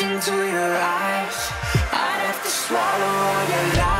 into your eyes, I'd have to swallow all your lies.